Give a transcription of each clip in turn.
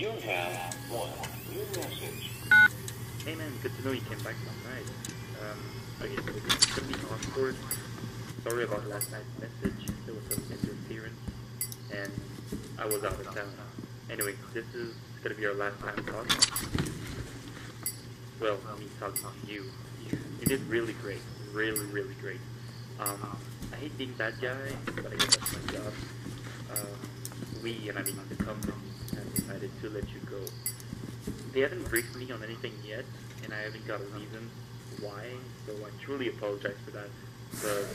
You have one new message. Hey man, good to know you came back last night. Um, okay, so it's gonna be awkward. Sorry about last night's message. There was some interference, and I was out of town. Anyway, this is gonna be our last time talking. Well, me talking to you. You, you did really great. Really, really great. Um, I hate being that guy, but I guess that's my job. Um, we, and I mean the company, have decided to let you go. They haven't briefed me on anything yet, and I haven't got a reason why, so I truly apologize for that. But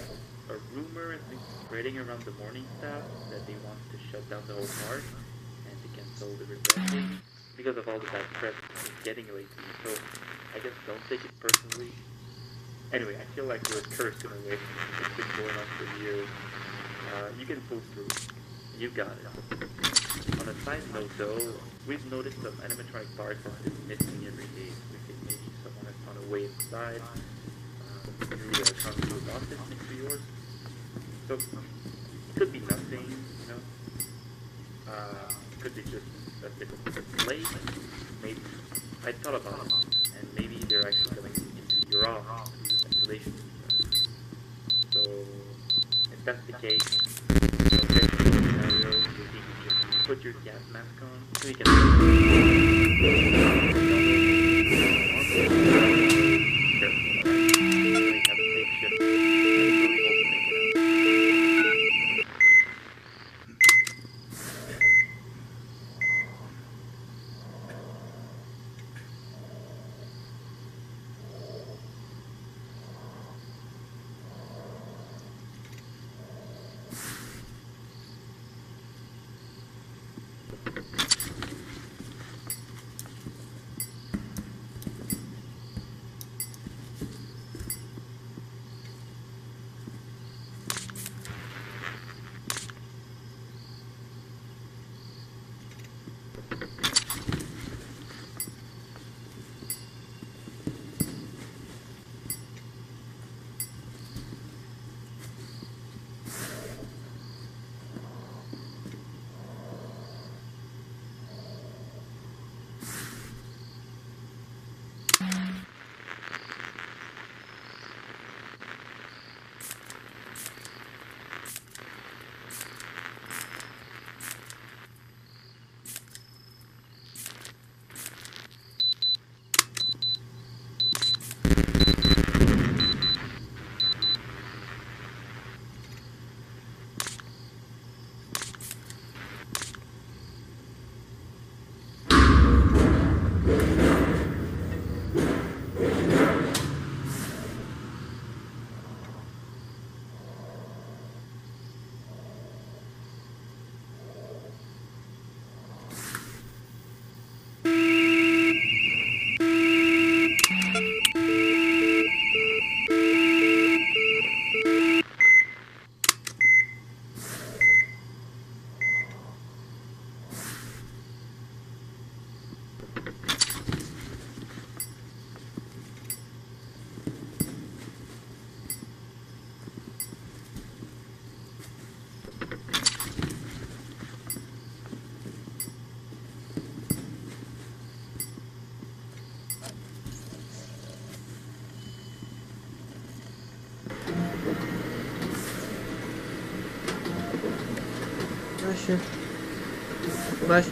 a rumor been spreading around the morning staff that they want to shut down the whole park and to cancel the rebranding because of all the bad press it's getting lately. So I guess don't take it personally. Anyway, I feel like we're cursed in a way. It's been going on for years. Uh, you can pull through. You got it. On a side note though, we've noticed some animatronic parts have been missing every day. We think maybe someone has found a way inside, uh, through the consul's office next to yours. So, it could be nothing, you know. Uh, could be just a of delay. Maybe, I thought about it, and maybe they're actually going into your office do the ventilation. So, if that's the case, so best case scenario would be to just вообще. Удачи.